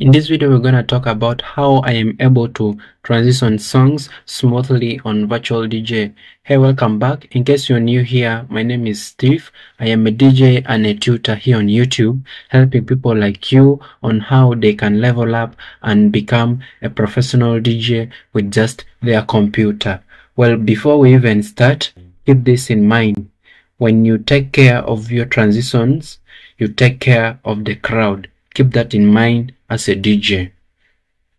In this video, we're going to talk about how I am able to transition songs smoothly on Virtual DJ. Hey, welcome back. In case you're new here, my name is Steve. I am a DJ and a tutor here on YouTube, helping people like you on how they can level up and become a professional DJ with just their computer. Well, before we even start, keep this in mind. When you take care of your transitions, you take care of the crowd. Keep that in mind as a DJ.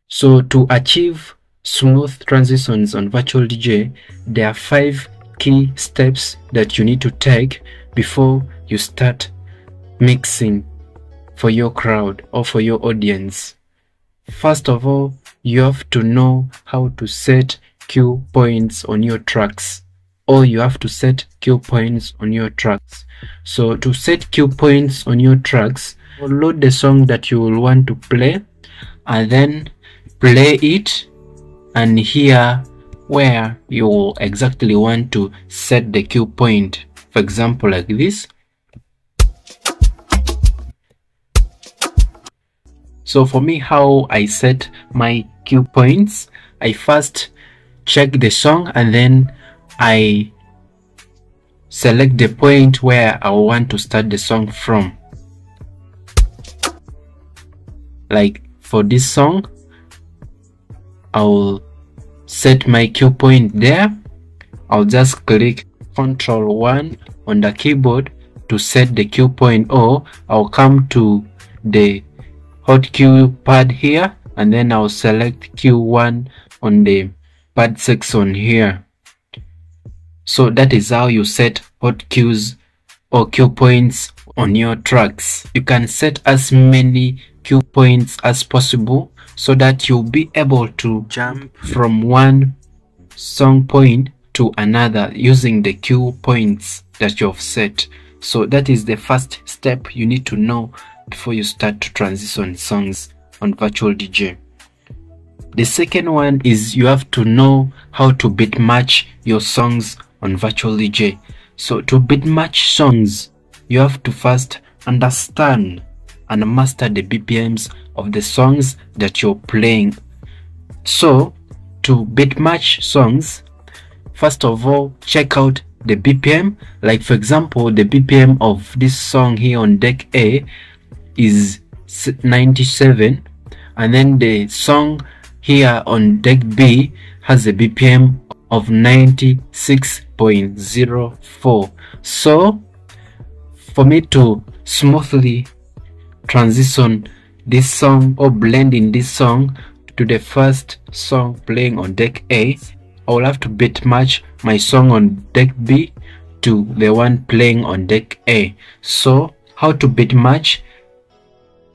So to achieve smooth transitions on virtual DJ, there are five key steps that you need to take before you start mixing for your crowd or for your audience. First of all, you have to know how to set cue points on your tracks or you have to set cue points on your tracks. So to set cue points on your tracks, load the song that you will want to play and then play it and hear where you will exactly want to set the cue point. For example like this. So for me how i set my cue points i first check the song and then i select the point where i want to start the song from like for this song I'll set my cue point there. I'll just click Ctrl 1 on the keyboard to set the cue point or I'll come to the hot cue pad here and then I'll select Q1 on the pad section here. So that is how you set hot cues or cue points on your tracks. You can set as many cue points as possible so that you'll be able to jump from one song point to another using the cue points that you've set. So that is the first step you need to know before you start to transition songs on virtual DJ. The second one is you have to know how to beat match your songs on virtual DJ. So to beat match songs, you have to first understand and master the BPMs of the songs that you're playing. So, to beat match songs, first of all, check out the BPM. Like, for example, the BPM of this song here on deck A is 97, and then the song here on deck B has a BPM of 96.04. So, for me to smoothly transition this song or blending this song to the first song playing on deck A, I will have to beat match my song on deck B to the one playing on deck A. So how to beat match?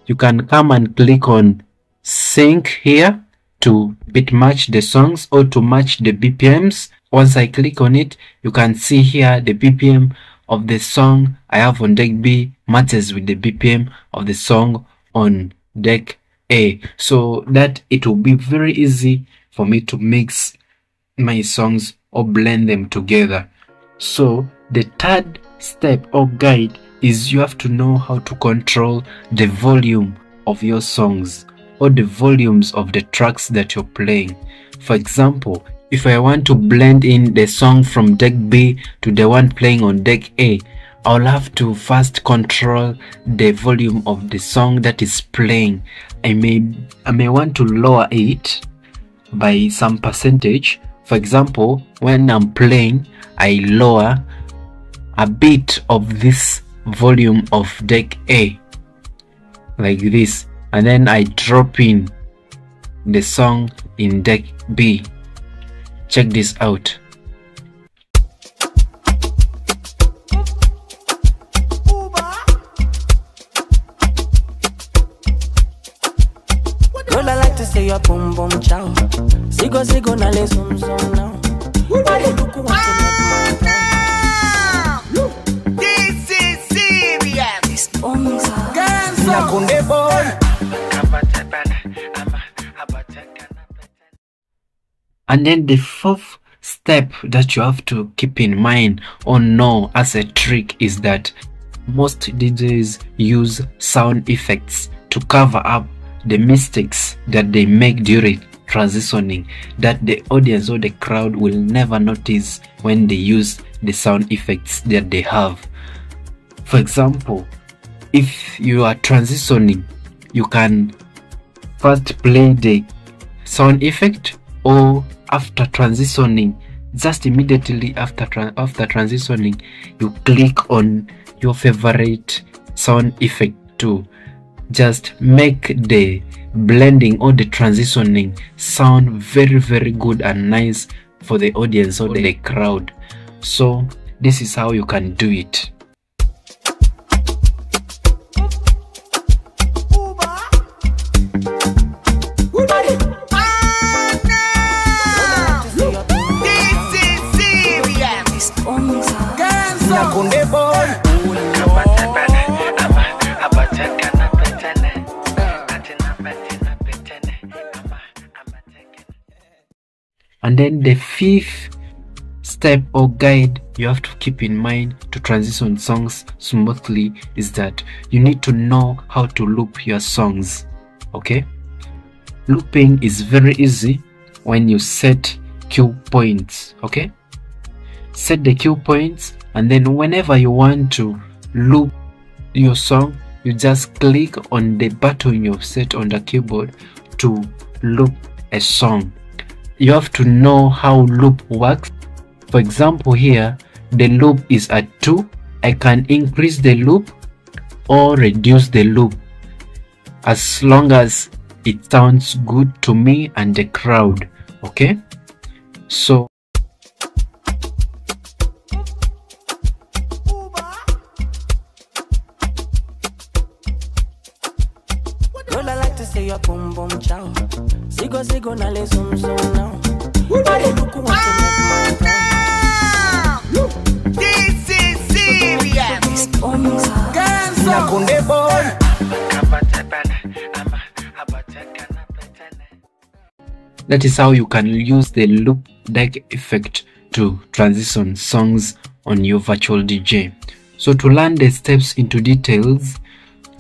You can come and click on sync here to beat match the songs or to match the BPMs. Once I click on it, you can see here the BPM of the song I have on deck B matches with the BPM of the song on deck A so that it will be very easy for me to mix my songs or blend them together. So the third step or guide is you have to know how to control the volume of your songs or the volumes of the tracks that you're playing. For example, if I want to blend in the song from deck B to the one playing on deck A, I'll have to first control the volume of the song that is playing. I may I may want to lower it by some percentage. For example, when I'm playing, I lower a bit of this volume of deck A like this and then I drop in the song in deck B check this out Girl, I like to say your boom boom chow. Sigo sigo na le zoom zoom now. Body look want to make my This is serious. Nakunde boy. And then the fourth step that you have to keep in mind or know as a trick is that most DJs use sound effects to cover up the mistakes that they make during transitioning that the audience or the crowd will never notice when they use the sound effects that they have. For example, if you are transitioning, you can first play the sound effect or after transitioning just immediately after tra- after transitioning you click on your favorite sound effect to just make the blending or the transitioning sound very very good and nice for the audience or the crowd. So this is how you can do it And then the fifth step or guide you have to keep in mind to transition songs smoothly is that you need to know how to loop your songs. Okay? Looping is very easy when you set cue points. Okay? Set the cue points and then whenever you want to loop your song, you just click on the button you've set on the keyboard to loop a song you have to know how loop works. For example here the loop is at 2 i can increase the loop or reduce the loop. As long as it sounds good to me and the crowd okay? So say your boom boom chow. Sigo sigo na le zoom zoom now. Body look want to make my brow. This is serious. Nakunde boy. that is how you can use the loop deck effect to transition songs on your virtual dj so to learn the steps into details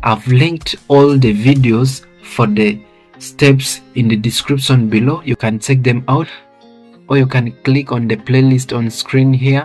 i've linked all the videos for the steps in the description below. You can check them out or you can click on the playlist on screen here